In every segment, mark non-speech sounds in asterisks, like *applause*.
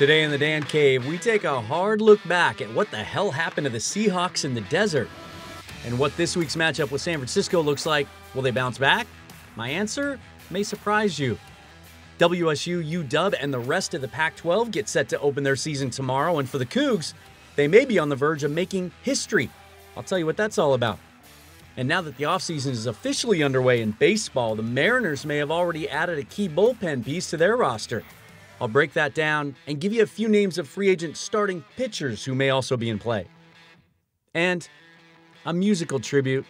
Today in the Dan Cave, we take a hard look back at what the hell happened to the Seahawks in the desert and what this week's matchup with San Francisco looks like. Will they bounce back? My answer may surprise you. WSU, UW, and the rest of the Pac 12 get set to open their season tomorrow, and for the Cougs, they may be on the verge of making history. I'll tell you what that's all about. And now that the offseason is officially underway in baseball, the Mariners may have already added a key bullpen piece to their roster. I'll break that down and give you a few names of free agent starting pitchers who may also be in play. And a musical tribute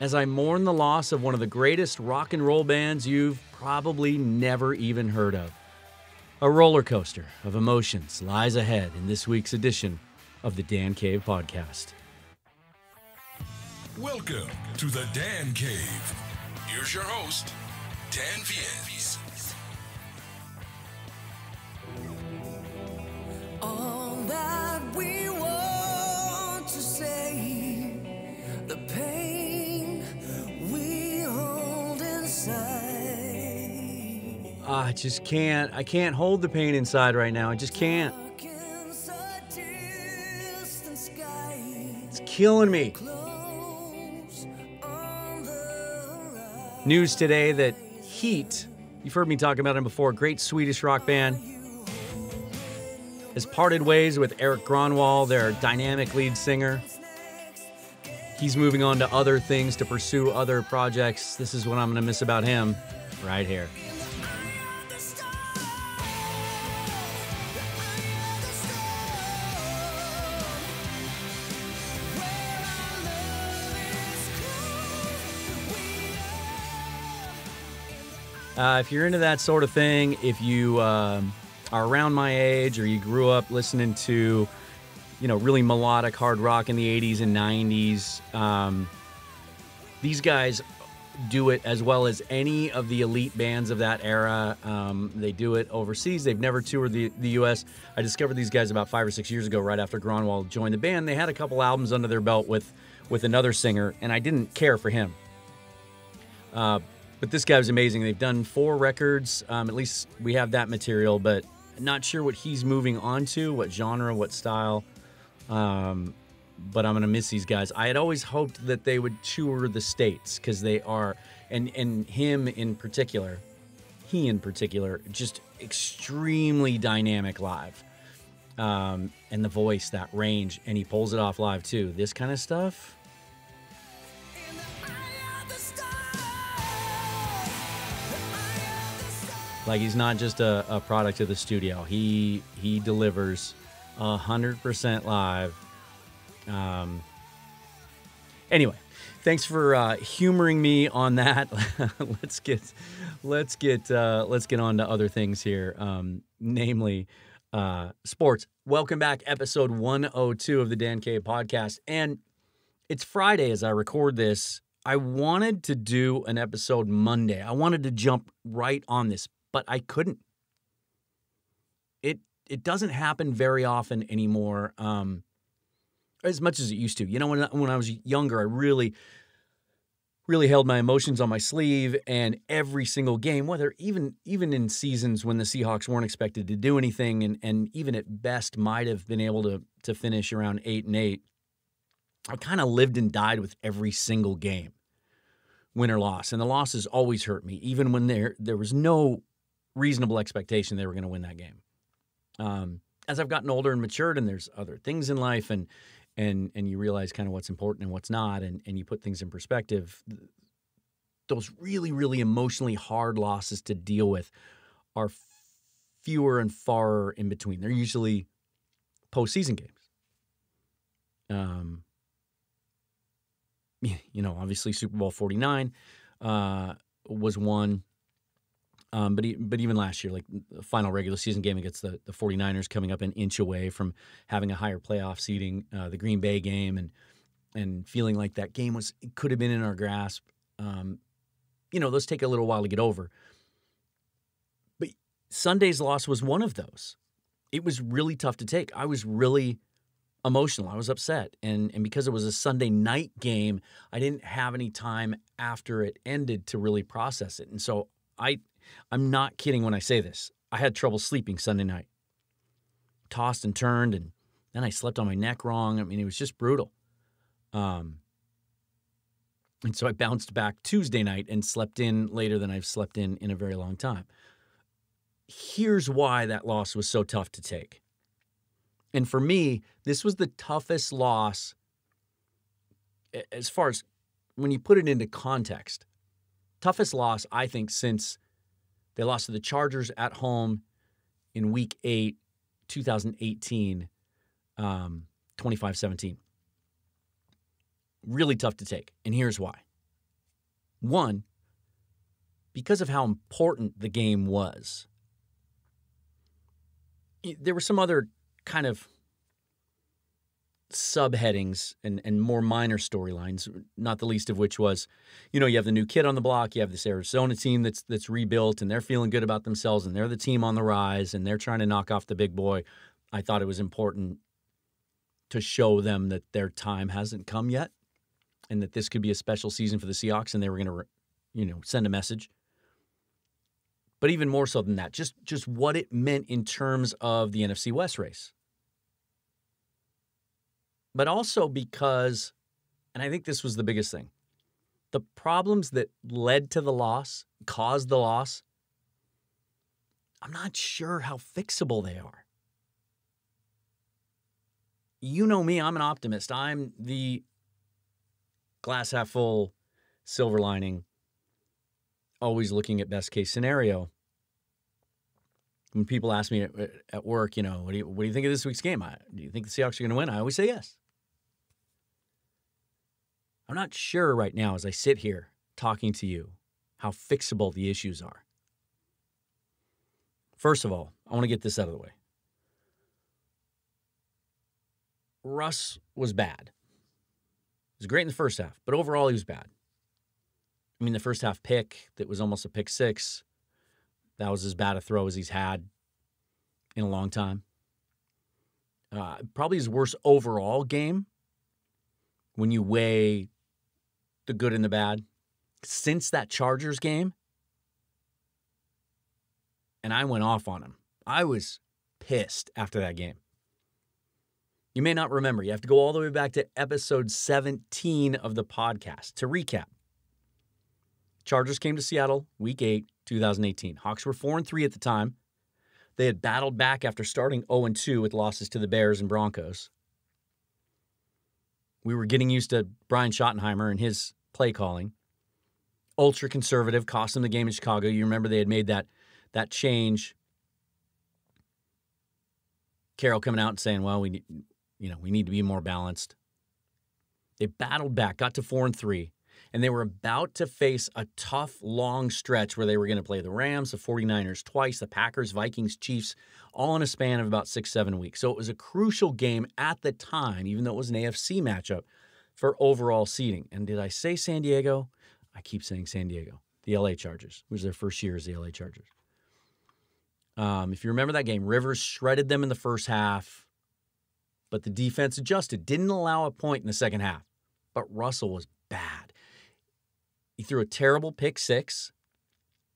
as I mourn the loss of one of the greatest rock and roll bands you've probably never even heard of. A roller coaster of emotions lies ahead in this week's edition of the Dan Cave Podcast. Welcome to the Dan Cave. Here's your host, Dan Viens. All that we want to say, the pain we hold inside. Ah, I just can't. I can't hold the pain inside right now. I just can't. Against a distant sky, It's killing me. close on the horizon. News today that Heat, you've heard me talk about him before, great Swedish rock band, has parted ways with Erik Grönwall, their dynamic lead singer. He's moving on to other things to pursue other projects. This is what I'm going to miss about him right here. Uh, if you're into that sort of thing, if you um, are around my age or you grew up listening to, you know, really melodic hard rock in the 80s and 90s, um, these guys do it as well as any of the elite bands of that era. Um, they do it overseas. They've never toured the, the U.S. I discovered these guys about five or six years ago, right after Gronwall joined the band. They had a couple albums under their belt with with another singer, and I didn't care for him. Uh, but this guy was amazing. They've done four records. Um, at least we have that material, but not sure what he's moving on to, what genre, what style. Um, but I'm gonna miss these guys. I had always hoped that they would tour the states because they are, and and him in particular, he in particular, just extremely dynamic live, um, and the voice, that range, and he pulls it off live too. This kind of stuff. Like he's not just a, a product of the studio. He he delivers hundred percent live. Um. Anyway, thanks for uh, humoring me on that. *laughs* let's get let's get uh, let's get on to other things here. Um, namely, uh, sports. Welcome back, episode 102 of the Dan Cave podcast, and it's Friday as I record this. I wanted to do an episode Monday. I wanted to jump right on this, but I couldn't. It it doesn't happen very often anymore, um, as much as it used to. You know, when when I was younger, I really really held my emotions on my sleeve and every single game whether even even in seasons when the Seahawks weren't expected to do anything and and even at best might have been able to to finish around 8 and 8 I kind of lived and died with every single game, win or loss. And the losses always hurt me, even when there there was no reasonable expectation they were going to win that game. Um, as I've gotten older and matured, and there's other things in life, and and and you realize kind of what's important and what's not, and and you put things in perspective. Those really, really emotionally hard losses to deal with are fewer and far in between. They're usually postseason games. Um, you know, obviously Super Bowl 49 uh, was one. Um, but, e- but even last year, like the final regular season game against the, the 49ers coming up an inch away from having a higher playoff seeding, uh, the Green Bay game, and and feeling like that game was could have been in our grasp. Um, you know, those take a little while to get over. But Sunday's loss was one of those. It was really tough to take. I was really emotional. I was upset. And and because it was a Sunday night game, I didn't have any time after it ended to really process it. And so I I'm not kidding when I say this. I had trouble sleeping Sunday night. tossed and turned, and then I slept on my neck wrong. I mean, it was just brutal. Um, and so I bounced back Tuesday night and slept in later than I've slept in in a very long time. Here's why that loss was so tough to take. And for me, this was the toughest loss as far as when you put it into context. Toughest loss, I think, since they lost to the Chargers at home in week eight, 2018, um, 25 17. Really tough to take. And here's why. One, because of how important the game was. There were some other kind of subheadings and, and more minor storylines, not the least of which was, you know, you have the new kid on the block, you have this Arizona team that's that's rebuilt and they're feeling good about themselves and they're the team on the rise and they're trying to knock off the big boy. I thought it was important to show them that their time hasn't come yet and that this could be a special season for the Seahawks and they were going to, you know, send a message. But even more so than that, just just what it meant in terms of the NFC West race but also because, and I think this was the biggest thing, the problems that led to the loss, caused the loss, I'm not sure how fixable they are. You know me, I'm an optimist. I'm the glass half full, silver lining, always looking at best case scenario. When people ask me at, work, you know, what do you, what do you think of this week's game? I, do you think the Seahawks are going to win? I always say yes. I'm not sure right now as I sit here talking to you how fixable the issues are. First of all, I want to get this out of the way. Russ was bad. He was great in the first half, but overall he was bad. I mean, the first half pick that was almost a pick six, that was as bad a throw as he's had in a long time. Uh, probably his worst overall game when you weigh the good and the bad since that Chargers game. And I went off on him. I was pissed after that game. You may not remember. You have to go all the way back to episode 17 of the podcast to recap. Chargers came to Seattle week 8, 2018. Hawks were 4 and 3 at the time. They had battled back after starting 0 and 2 with losses to the Bears and Broncos. We were getting used to Brian Schottenheimer and his play calling. Ultra conservative, cost them the game in Chicago. You remember they had made that that change. Carroll coming out and saying, "Well, we need, you know, we need to be more balanced." They battled back, got to 4 and 3, and they were about to face a tough long stretch where they were going to play the Rams, the 49ers twice, the Packers, Vikings, Chiefs, all in a span of about 6-7 weeks. So it was a crucial game at the time, even though it was an AFC matchup for overall seeding. And did I say San Diego? I keep saying San Diego. The LA Chargers. It was their first year as the LA Chargers. Um, if you remember that game, Rivers shredded them in the first half, but the defense adjusted, didn't allow a point in the second half. But Russell was. He threw a terrible pick six.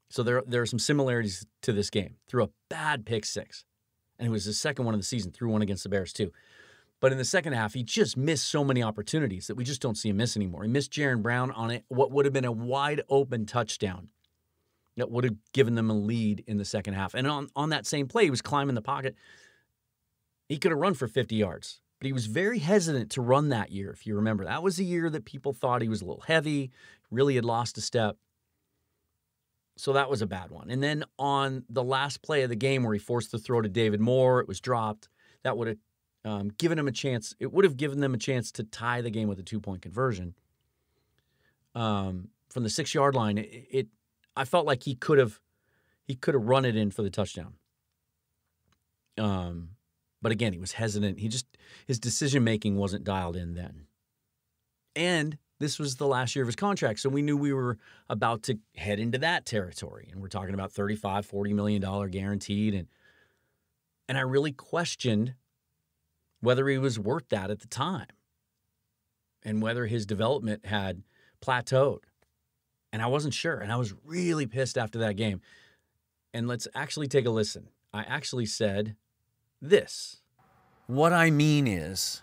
So there, there are some similarities to this game. Threw a bad pick six. And it was his second one of the season, threw one against the Bears too. But in the second half, he just missed so many opportunities that we just don't see him miss anymore. He missed Jaron Brown on it, what would have been a wide open touchdown that would have given them a lead in the second half. And on, on that same play, he was climbing the pocket. He could have run for 50 yards, but he was very hesitant to run that year, if you remember. That was the year that people thought he was a little heavy, really had lost a step. So that was a bad one. And then on the last play of the game where he forced the throw to David Moore, it was dropped. That would have um, given him a chance. It would have given them a chance to tie the game with a two point conversion. Um, from the six yard line, it, it I felt like he could have he could have run it in for the touchdown. Um, but again, he was hesitant. He just his decision making wasn't dialed in then. And this was the last year of his contract, so we knew we were about to head into that territory. And we're talking about 35, 40 million dollar guaranteed and and I really questioned whether he was worth that at the time and whether his development had plateaued. And I wasn't sure. And I was really pissed after that game. And let's actually take a listen. I actually said this What I mean is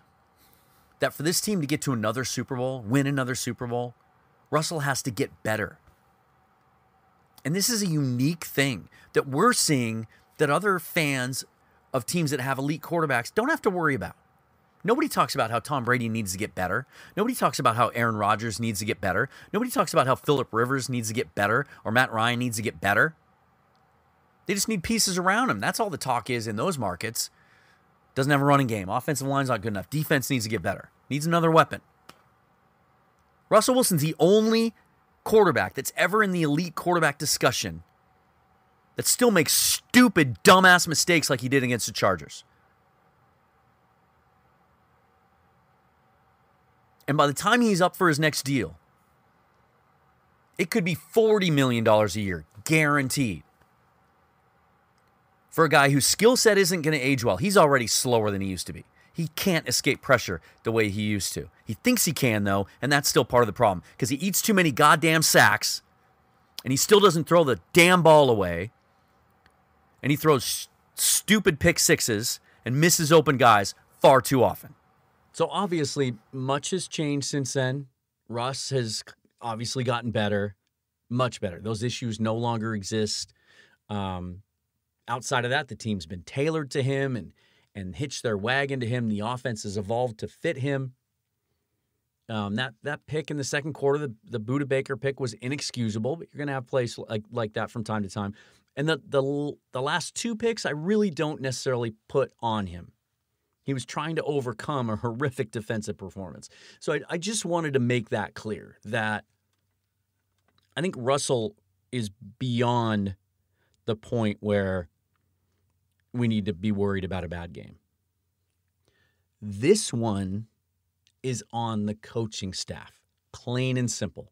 that for this team to get to another Super Bowl, win another Super Bowl, Russell has to get better. And this is a unique thing that we're seeing that other fans of teams that have elite quarterbacks don't have to worry about. Nobody talks about how Tom Brady needs to get better. Nobody talks about how Aaron Rodgers needs to get better. Nobody talks about how Philip Rivers needs to get better or Matt Ryan needs to get better. They just need pieces around him. That's all the talk is in those markets. Doesn't have a running game. Offensive line's not good enough. Defense needs to get better. Needs another weapon. Russell Wilson's the only quarterback that's ever in the elite quarterback discussion that still makes stupid, dumbass mistakes like he did against the Chargers. And by the time he's up for his next deal, it could be $40 million a year, guaranteed. For a guy whose skill set isn't going to age well, he's already slower than he used to be. He can't escape pressure the way he used to. He thinks he can, though, and that's still part of the problem because he eats too many goddamn sacks and he still doesn't throw the damn ball away. And he throws s- stupid pick sixes and misses open guys far too often. So obviously, much has changed since then. Russ has obviously gotten better, much better. Those issues no longer exist. Um, outside of that, the team's been tailored to him and and hitched their wagon to him. The offense has evolved to fit him. Um, that that pick in the second quarter, the the Budda Baker pick was inexcusable, but you're going to have plays like like that from time to time. And the the the last two picks, I really don't necessarily put on him. He was trying to overcome a *laughs* horrific defensive performance. So I, I just wanted to make that clear that I think Russell is beyond the point where we need to be worried about a bad game. This one is on the coaching staff, plain and simple.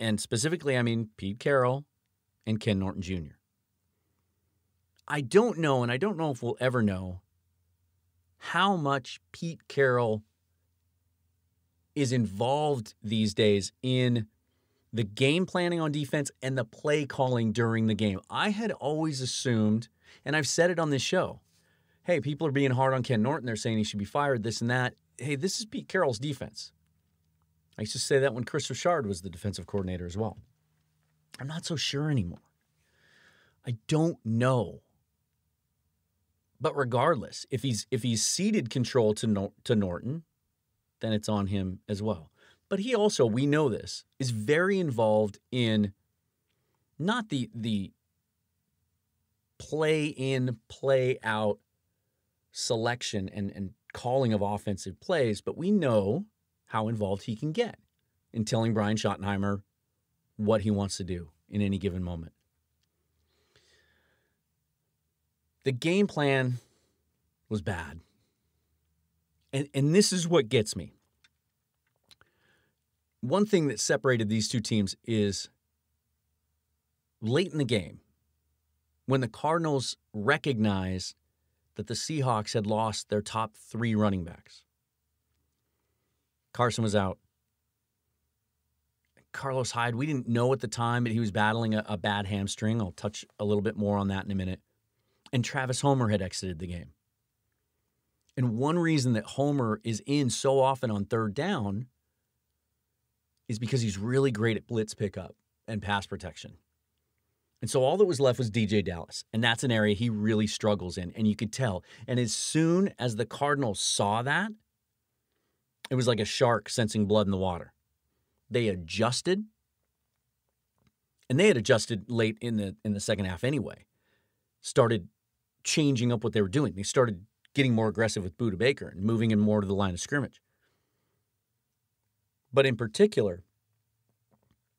And specifically, I mean Pete Carroll and Ken Norton Jr. I don't know, and I don't know if we'll ever know how much Pete Carroll is involved these days in the game planning on defense and the play calling during the game. I had always assumed, and I've said it on this show, hey, people are being hard on Ken Norton. They're saying he should be fired, this and that. Hey, this is Pete Carroll's defense. I used to say that when Kris Richard was the defensive coordinator as well. I'm not so sure anymore. I don't know. But regardless, if he's if he's ceded control to Nor- to Norton, then it's on him as well. But he also, we know this, is very involved in not the the play in, play out selection and, and calling of offensive plays, but we know how involved he can get in telling Brian Schottenheimer what he wants to do in any given moment. The game plan was bad. And and this is what gets me. One thing that separated these two teams is late in the game when the Cardinals recognized that the Seahawks had lost their top 3 running backs. Carson was out. Carlos Hyde, we didn't know at the time, but he was battling a, a bad hamstring. I'll touch a little bit more on that in a minute. And Travis Homer had exited the game. And one reason that Homer is in so often on third down is because he's really great at blitz pickup and pass protection. And so all that was left was DJ Dallas. And that's an area he really struggles in. And you could tell. And as soon as the Cardinals saw that, it was like a shark sensing blood in the water. They adjusted. And they had adjusted late in the in the second half anyway. Started changing up what they were doing. They started getting more aggressive with Budda Baker and moving him more to the line of scrimmage. But in particular,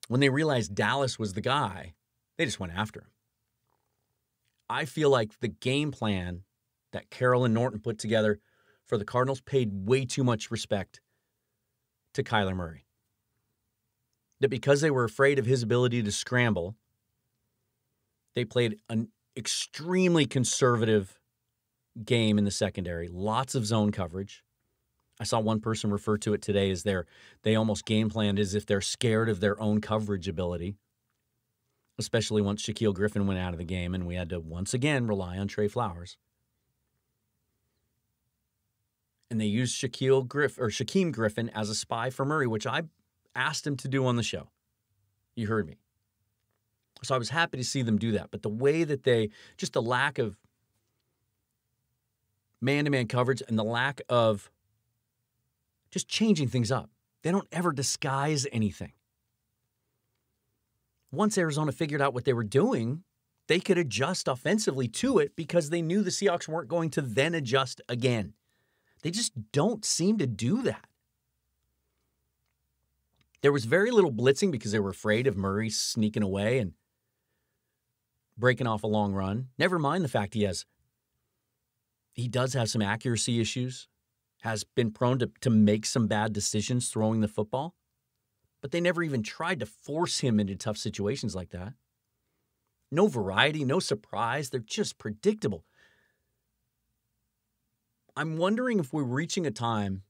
when they realized Dallas was the guy, they just went after him. I feel like the game plan that Carroll and Norton put together for the Cardinals paid way too much respect to Kyler Murray. That because they were afraid of his ability to scramble, they played an extremely conservative game in the secondary, lots of zone coverage. I saw one person refer to it today as their they almost game planned as if they're scared of their own coverage ability. Especially once Shaquill Griffin went out of the game and we had to once again rely on Trey Flowers. and they used Shaquille Griff or Shaquem Griffin as a spy for Murray, which I asked him to do on the show. You heard me. So I was happy to see them do that. But the way that they, just the lack of man to man coverage and the lack of just changing things up, they don't ever disguise anything. Once Arizona figured out what they were doing, they could adjust offensively to it because they knew the Seahawks weren't going to then adjust again. They just don't seem to do that. There was very little blitzing because they were afraid of Murray sneaking away and breaking off a long run. Never mind the fact he has he does have some accuracy issues, has been prone to, to make some bad decisions throwing the football, but they never even tried to force him into tough situations like that. No variety, no surprise. They're just predictable. I'm wondering if we're reaching a time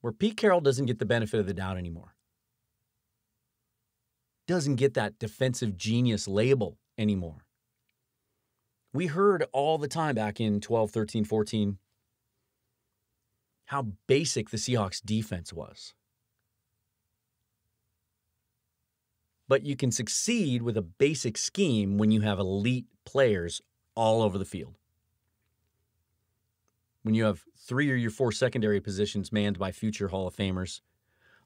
where Pete Carroll doesn't get the benefit of the doubt anymore. Doesn't get that defensive genius label anymore. We heard all the time back in 12, 13, 14 how basic the Seahawks defense was. But you can succeed with a basic scheme when you have elite players all over the field. When you have three or your four secondary positions manned by future Hall of Famers,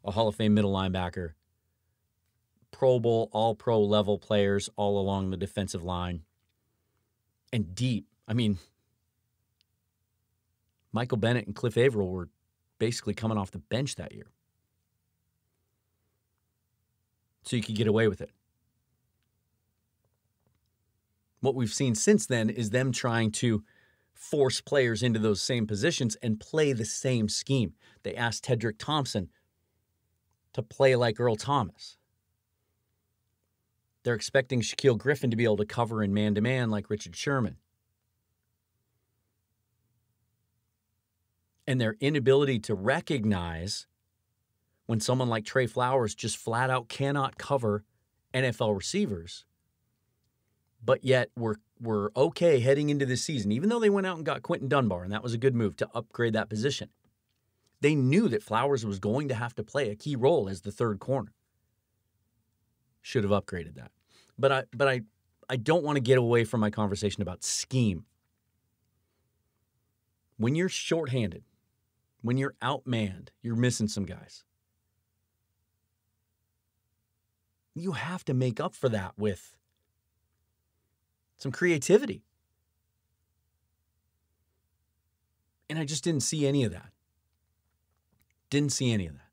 a Hall of Fame middle linebacker, Pro Bowl, all pro level players all along the defensive line, and deep. I mean, Michael Bennett and Cliff Avril were basically coming off the bench that year. So you could get away with it. What we've seen since then is them trying to force players into those same positions and play the same scheme. They asked Tedric Thompson to play like Earl Thomas. They're expecting Shaquill Griffin to be able to cover in man to man like Richard Sherman. And their inability to recognize when someone like Trey Flowers just flat out cannot cover NFL receivers, but yet we're we're okay heading into this season, even though they went out and got Quinton Dunbar, and that was a good move to upgrade that position. They knew that Flowers was going to have to play a key role as the third corner. Should have upgraded that. But I but I I don't want to get away from my conversation about scheme. When you're shorthanded, when you're outmanned, you're missing some guys. You have to make up for that with some creativity. And I just didn't see any of that. Didn't see any of that.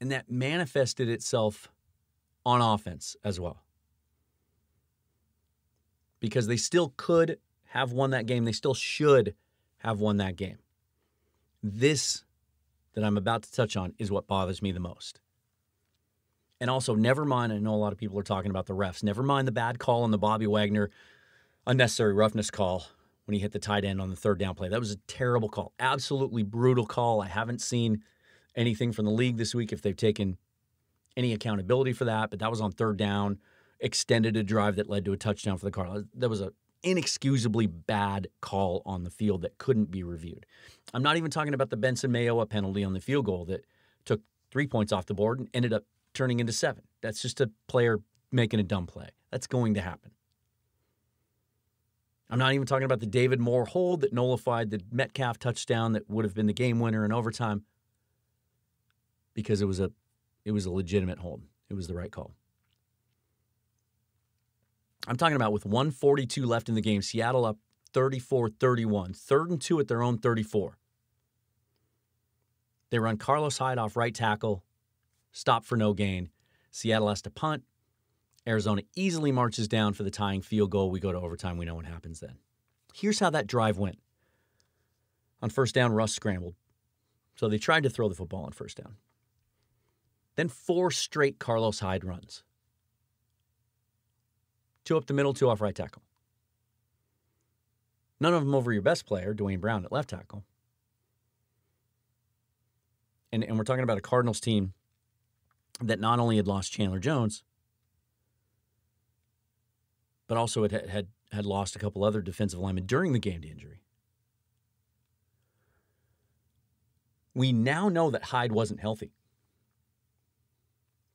And that manifested itself on offense as well. Because they still could have won that game. They still should have won that game. This that I'm about to touch on is what bothers me the most. And also, never mind, I know a lot of people are talking about the refs. Never mind the bad call on the Bobby Wagner unnecessary roughness call when he hit the tight end on the third down play. That was a terrible call. Absolutely brutal call. I haven't seen anything from the league this week if they've taken any accountability for that, but that was on third down, extended a drive that led to a touchdown for the Cardinals. That was a inexcusably bad call on the field that couldn't be reviewed. I'm not even talking about the Benson Mayowa penalty on the field goal that took three points off the board and ended up turning into seven. That's just a player making a dumb play. That's going to happen. I'm not even talking about the David Moore hold that nullified the Metcalf touchdown that would have been the game winner in overtime because it was a it was a legitimate hold. It was the right call. I'm talking about with 142 left in the game, Seattle up 34-31, third and 2 at their own 34. They run Carlos Hyde off right tackle, stop for no gain. Seattle has to punt. Arizona easily marches down for the tying field goal. We go to overtime. We know what happens then. Here's how that drive went. On first down, Russ scrambled. So they tried to throw the football on first down. Then four straight Carlos Hyde runs. Two up the middle, two off right tackle. None of them over your best player, Duane Brown at left tackle. And, and we're talking about a Cardinals team that not only had lost Chandler Jones, but also it had, had had lost a couple other defensive linemen during the game to injury. We now know that Hyde wasn't healthy,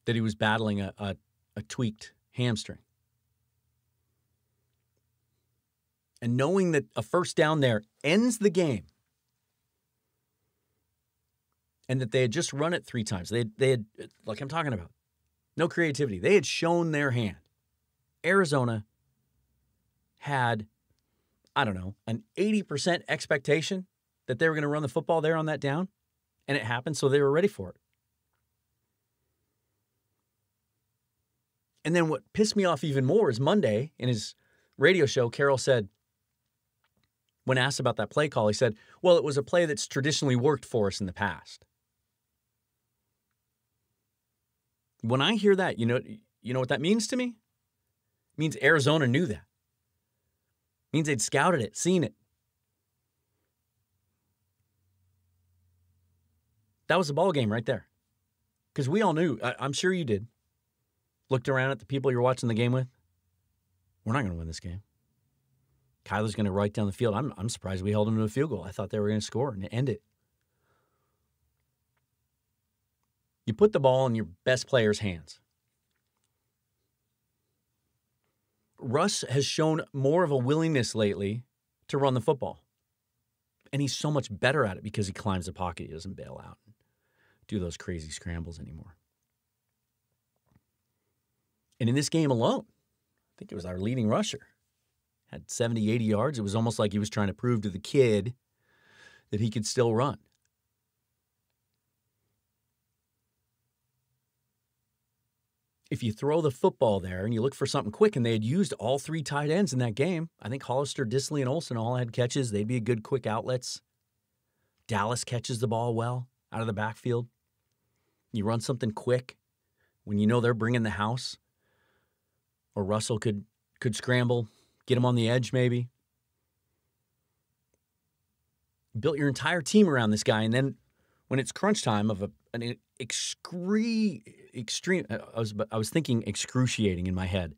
that he was battling a, a, a tweaked hamstring. And knowing that a first down there ends the game and that they had just run it three times, they, they had, like I'm talking about, no creativity. They had shown their hand. Arizona had, I don't know, an 80% expectation that they were going to run the football there on that down, and it happened, so they were ready for it. And then what pissed me off even more is Monday in his radio show, Carroll said, when asked about that play call, he said, Well, it was a play that's traditionally worked for us in the past. When I hear that, you know, you know what that means to me? It means Arizona knew that. It means they'd scouted it, seen it. That was the ball game right there. Because we all knew, I, I'm sure you did. Looked around at the people you're watching the game with. We're not going to win this game. Kyler's going to right down the field. I'm, I'm surprised we held him to a field goal. I thought they were going to score and end it. You put the ball in your best player's hands. Russ has shown more of a willingness lately to run the football. And he's so much better at it because he climbs the pocket. He doesn't bail out and do those crazy scrambles anymore. And in this game alone, I think it was our leading rusher, had 70, 80 yards. It was almost like he was trying to prove to the kid that he could still run. If you throw the football there and you look for something quick, and they had used all three tight ends in that game, I think Hollister, Dissly, and Olsen all had catches. They'd be good quick outlets. Dallas catches the ball well out of the backfield. You run something quick when you know they're bringing the house, or Russell could could scramble, get him on the edge maybe. Built your entire team around this guy, and then when it's crunch time of a, an excre- extreme, I was I was thinking excruciating in my head,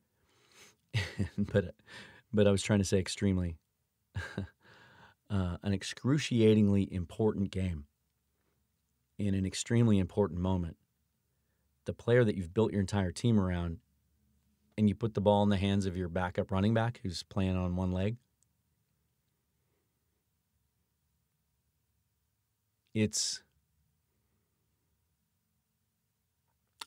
*laughs* but but I was trying to say extremely, *laughs* uh, an excruciatingly important game in an extremely important moment. The player that you've built your entire team around, and you put the ball in the hands of your backup running back who's playing on one leg. It's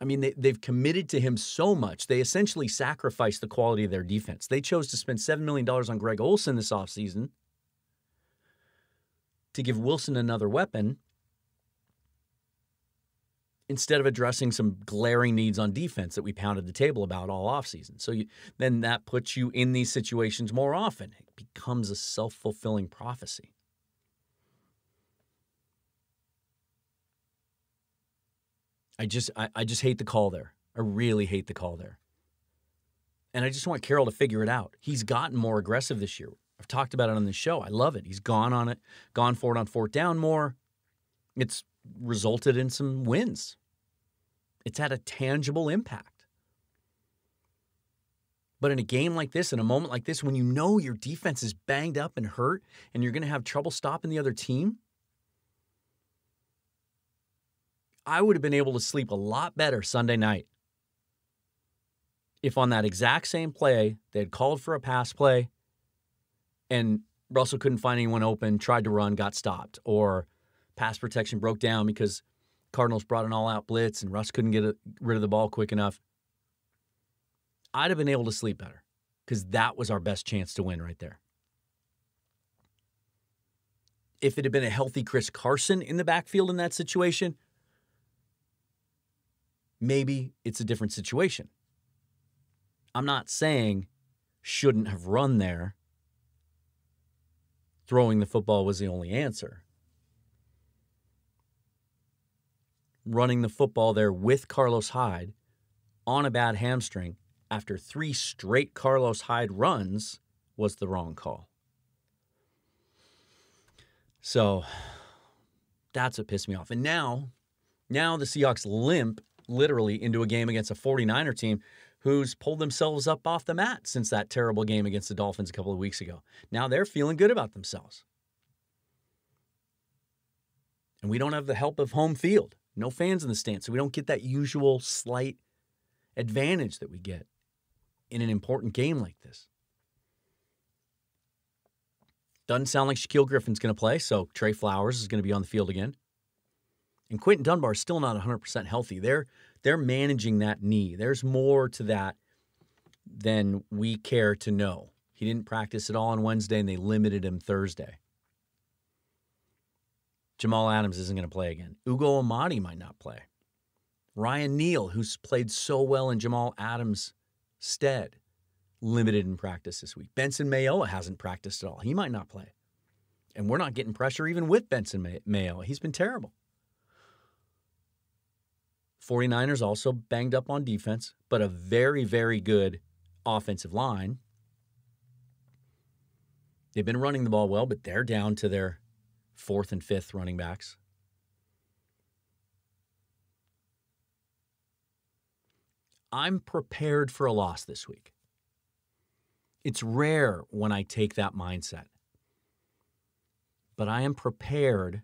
I mean, they, they've committed to him so much. They essentially sacrificed the quality of their defense. They chose to spend $7 million on Greg Olsen this offseason to give Wilson another weapon instead of addressing some glaring needs on defense that we pounded the table about all offseason. So you, then that puts you in these situations more often. It becomes a self fulfilling prophecy. I just I, I just hate the call there. I really hate the call there. And I just want Carroll to figure it out. He's gotten more aggressive this year. I've talked about it on the show. I love it. He's gone on it, gone for it on fourth down more. It's resulted in some wins. It's had a tangible impact. But in a game like this, in a moment like this, when you know your defense is banged up and hurt and you're going to have trouble stopping the other team, I would have been able to sleep a lot better Sunday night if on that exact same play they had called for a pass play and Russell couldn't find anyone open, tried to run, got stopped, or pass protection broke down because Cardinals brought an all out blitz and Russ couldn't get rid of the ball quick enough. I'd have been able to sleep better because that was our best chance to win right there. If it had been a healthy Chris Carson in the backfield in that situation, maybe it's a different situation. I'm not saying shouldn't have run there. Throwing the football was the only answer. Running the football there with Carlos Hyde on a bad hamstring after three straight Carlos Hyde runs was the wrong call. So that's what pissed me off. And now, now the Seahawks limp literally into a game against a 49er team who's pulled themselves up off the mat since that terrible game against the Dolphins a couple of weeks ago. Now they're feeling good about themselves. And we don't have the help of home field. No fans in the stands, so we don't get that usual slight advantage that we get in an important game like this. Doesn't sound like Shaquill Griffin's going to play, so Trey Flowers is going to be on the field again. And Quinton Dunbar is still not 100% healthy. They're they're managing that knee. There's more to that than we care to know. He didn't practice at all on Wednesday, and they limited him Thursday. Jamal Adams isn't going to play again. Ugo Amadi might not play. Ryan Neal, who's played so well in Jamal Adams' stead, limited in practice this week. Benson Mayowa hasn't practiced at all. He might not play. And we're not getting pressure even with Benson May- Mayowa. He's been terrible. 49ers also banged up on defense, but a very, very good offensive line. They've been running the ball well, but they're down to their fourth and fifth running backs. I'm prepared for a loss this week. It's rare when I take that mindset, but I am prepared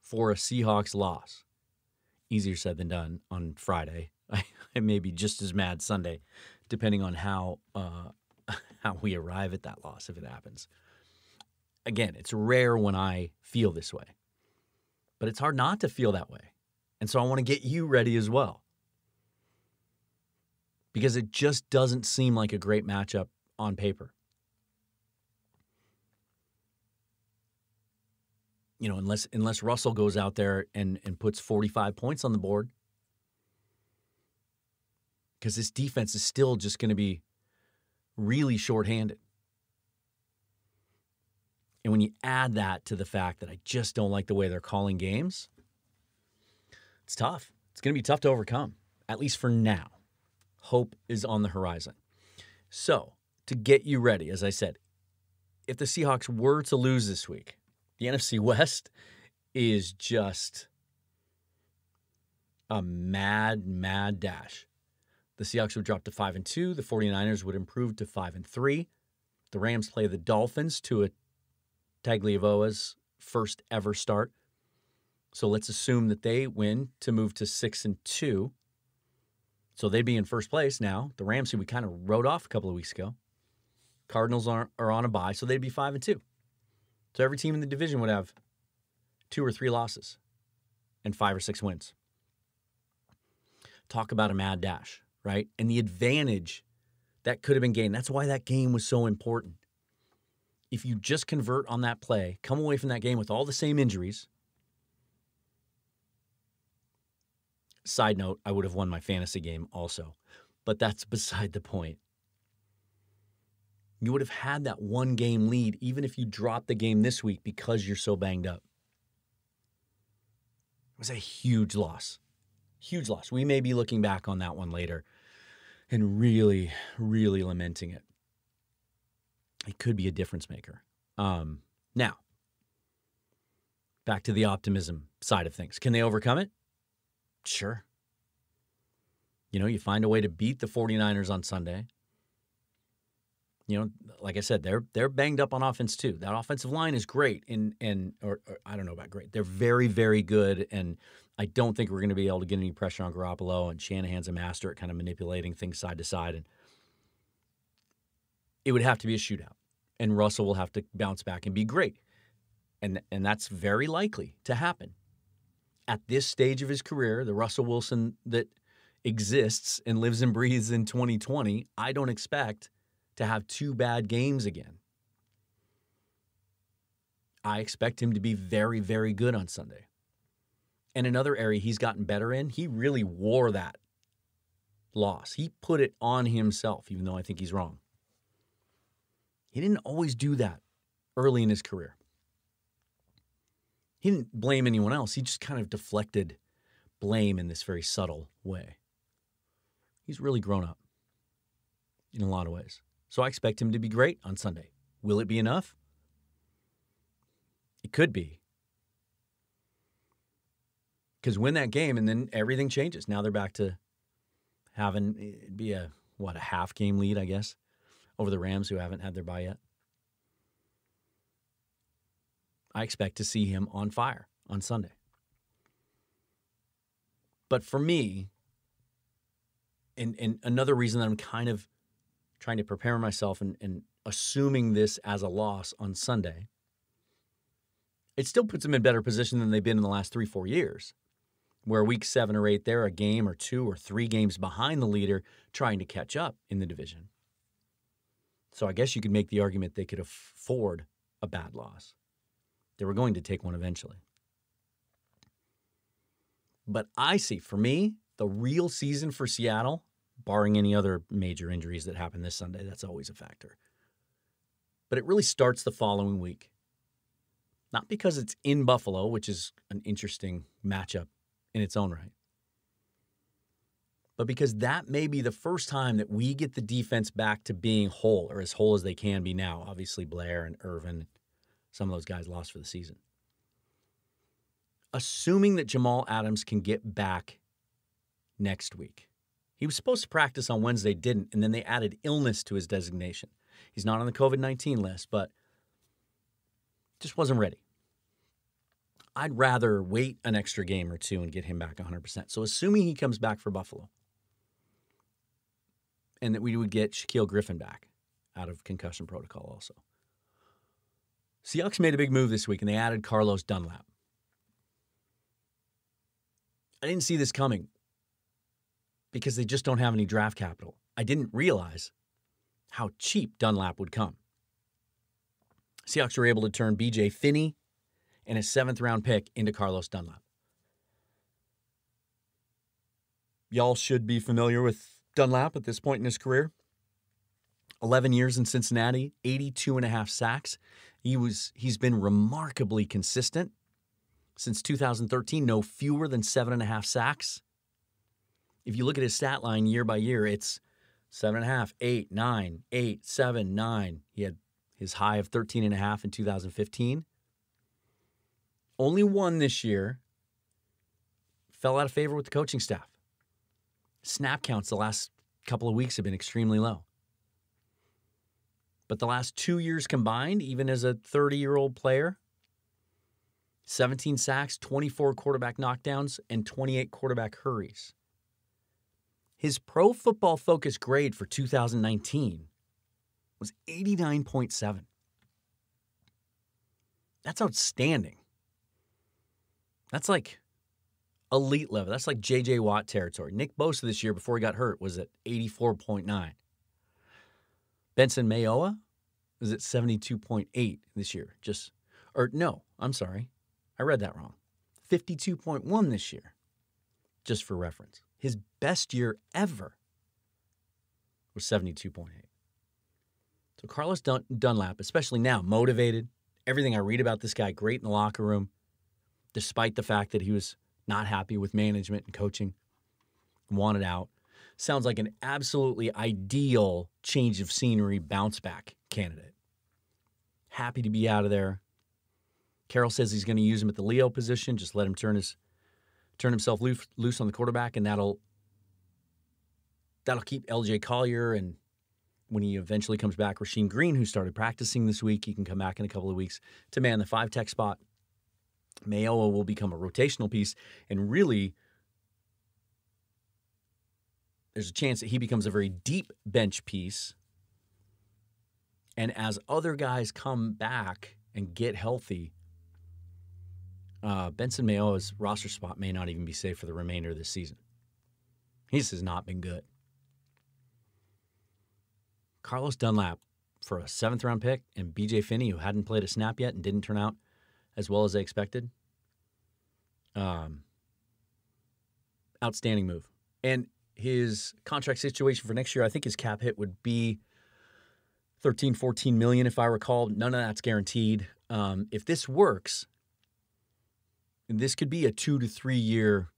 for a Seahawks loss. Easier said than done on Friday. *laughs* I may be just as mad Sunday, depending on how uh, *laughs* how we arrive at that loss if it happens. Again, it's rare when I feel this way, but it's hard not to feel that way, and so I want to get you ready as well because it just doesn't seem like a great matchup on paper. You know, unless unless Russell goes out there and and puts 45 points on the board. Because this defense is still just going to be really shorthanded. And when you add that to the fact that I just don't like the way they're calling games, it's tough. It's going to be tough to overcome, at least for now. Hope is on the horizon. So, to get you ready, as I said, if the Seahawks were to lose this week, the NFC West is just a mad, mad dash. The Seahawks would drop to 5 and 2, the 49ers would improve to 5 and 3. The Rams play the Dolphins to a Tagovailoa's first ever start. So let's assume that they win to move to 6 and 2. So they'd be in first place now. The Rams, who we kind of wrote off a couple of weeks ago, Cardinals are, are on a bye, so they'd be five and two. So every team in the division would have two or three losses and five or six wins. Talk about a mad dash, right? And the advantage that could have been gained. That's why that game was so important. If you just convert on that play, come away from that game with all the same injuries. Side note, I would have won my fantasy game also, but that's *laughs* beside the point. You would have had that one game lead even if you dropped the game this week because you're so banged up. It was a huge loss. Huge loss. We may be looking back on that one later and really, really lamenting it. It could be a difference maker. Um, now, back to the optimism side of things. Can they overcome it? Sure. You know, you find a way to beat the 49ers on Sunday. You know, like I said, they're they're banged up on offense too. That offensive line is great and and or, or I don't know about great. They're very, very good. And I don't think we're gonna be able to get any pressure on Garoppolo and Shanahan's a master at kind of manipulating things side to side. And it would have to be a shootout. And Russell will have to bounce back and be great. And and that's very likely to happen at this stage of his career, the Russell Wilson that exists and lives and breathes in 2020, I don't expect to have two bad games again. I expect him to be very, very good on Sunday. And another area he's gotten better in, he really wore that loss. He put it on himself, even though I think he's wrong. He didn't always do that early in his career he didn't blame anyone else. He just kind of deflected blame in this very subtle way. He's really grown up in a lot of ways. So I expect him to be great on Sunday. Will it be enough? It could be. Because win that game and then everything changes. Now they're back to having it be a what a half game lead, I guess, over the Rams who haven't had their bye yet. I expect to see him on fire on Sunday. But for me, and, and another reason that I'm kind of trying to prepare myself and, and assuming this as a loss on Sunday, it still puts them in better position than they've been in the last three, four years. Where week seven or eight, they're a game or two or three games behind the leader trying to catch up in the division. So I guess you could make the argument they could afford a bad loss. They were going to take one eventually. But I see, for me, the real season for Seattle, barring any other major injuries that happen this Sunday, that's always a factor. But it really starts the following week. Not because it's in Buffalo, which is an interesting matchup in its own right, but because that may be the first time that we get the defense back to being whole, or as whole as they can be now. Obviously, Blair and Irvin, some of those guys lost for the season. Assuming that Jamal Adams can get back next week. He was supposed to practice on Wednesday, didn't, and then they added illness to his designation. He's not on the COVID 19 list, but just wasn't ready. I'd rather wait an extra game or two and get him back 100%. So, assuming he comes back for Buffalo and that we would get Shaquill Griffin back out of concussion protocol also. Seahawks made a big move this week and they added Carlos Dunlap. I didn't see this coming because they just don't have any draft capital. I didn't realize how cheap Dunlap would come. Seahawks were able to turn BJ Finney and his seventh round pick into Carlos Dunlap. Y'all should be familiar with Dunlap at this point in his career. 11 years in Cincinnati, 82 and a half sacks. He was he's been remarkably consistent since 2013, no fewer than seven and a half sacks. If you look at his stat line year by year, it's seven and a half, eight, nine, eight, seven, nine. He had his high of 13 and a half in 2015. Only one this year fell out of favor with the coaching staff. Snap counts the last couple of weeks have been extremely low. But the last two years combined, even as a 30 year old player, 17 sacks, 24 quarterback knockdowns, and 28 quarterback hurries. His pro football focus grade for 2019 was 89.7. That's outstanding. That's like elite level. That's like JJ Watt territory. Nick Bosa this year, before he got hurt, was at 84.9. Benson Mayowa was at 72.8 this year. Just, or no, I'm sorry. I read that wrong. 52.1 this year, just for reference. His best year ever was 72.8. So Carlos Dun- Dunlap, especially now, motivated. Everything I read about this guy, great in the locker room, despite the fact that he was not happy with management and coaching, wanted out. Sounds like an absolutely ideal change of scenery bounce back candidate. Happy to be out of there. Carroll says he's going to use him at the Leo position. Just let him turn his turn himself loose, loose on the quarterback, and that'll that'll keep LJ Collier and when he eventually comes back, Rasheem Green, who started practicing this week, he can come back in a couple of weeks to man the five tech spot. Mayowa will become a rotational piece, and really, there's a chance that he becomes a very deep bench piece. And as other guys come back and get healthy, uh, Benson Mayowa's roster spot may not even be safe for the remainder of this season. He's has not been good. Carlos Dunlap for a seventh round pick and BJ Finney, who hadn't played a snap yet and didn't turn out as well as they expected. Um, outstanding move. And his contract situation for next year, I think his cap hit would be 13, 14 million, if I recall. None of that's guaranteed. Um, if this works, this could be a two to three year,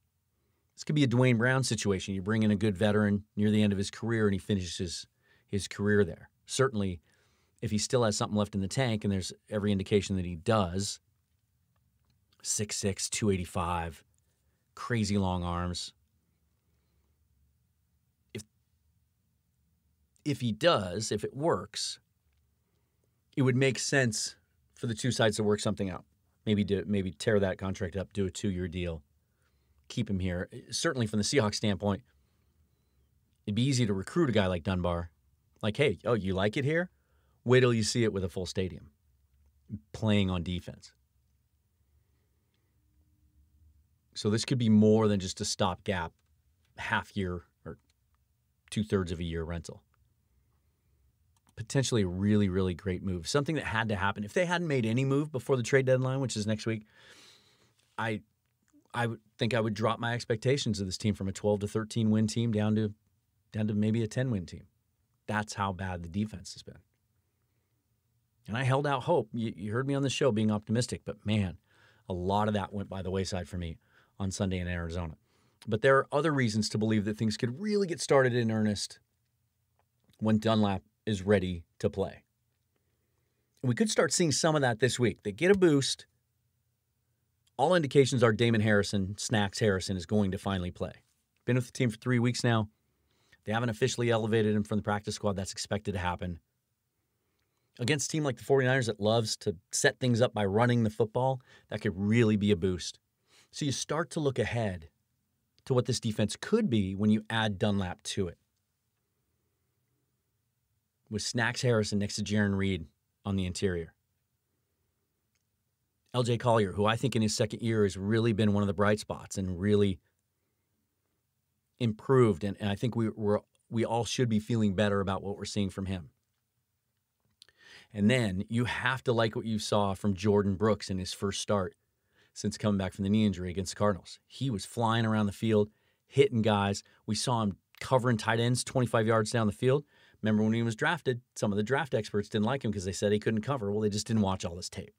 this could be a Duane Brown situation. You bring in a good veteran near the end of his career and he finishes his, career there. Certainly, if he still has something left in the tank, and there's every indication that he does, 6'6, 285, crazy long arms. If if he does, if it works, it would make sense for the two sides to work something out. Maybe do maybe tear that contract up, do a two-year deal, keep him here. Certainly from the Seahawks standpoint, it'd be easy to recruit a guy like Dunbar. Like, hey, oh, you like it here? Wait till you see it with a full stadium, playing on defense. So this could be more than just a stopgap, half year or two thirds of a year rental. Potentially a really, really great move. Something that had to happen. If they hadn't made any move before the trade deadline, which is next week, I I would think I would drop my expectations of this team from a 12 to 13 win team down to down to maybe a 10 win team. That's how bad the defense has been. And I held out hope. You, you heard me on the show being optimistic, but man, a lot of that went by the wayside for me on Sunday in Arizona. But there are other reasons to believe that things could really get started in earnest when Dunlap is ready to play. We could start seeing some of that this week. They get a boost. All indications are Damon Harrison, Snacks Harrison, is going to finally play. Been with the team for three weeks now. They haven't officially elevated him from the practice squad. That's expected to happen. Against a team like the 49ers that loves to set things up by running the football, that could really be a boost. So you start to look ahead to what this defense could be when you add Dunlap to it. With Snacks Harrison next to Jarran Reed on the interior. LJ Collier, who I think in his second year has really been one of the bright spots and really improved. And, and I think we, we're, we all should be feeling better about what we're seeing from him. And then you have to like what you saw from Jordyn Brooks in his first start since coming back from the knee injury against the Cardinals. He was flying around the field, hitting guys. We saw him covering tight ends 25 yards down the field. Remember when he was drafted, some of the draft experts didn't like him because they said he couldn't cover. Well, they just didn't watch all his tape.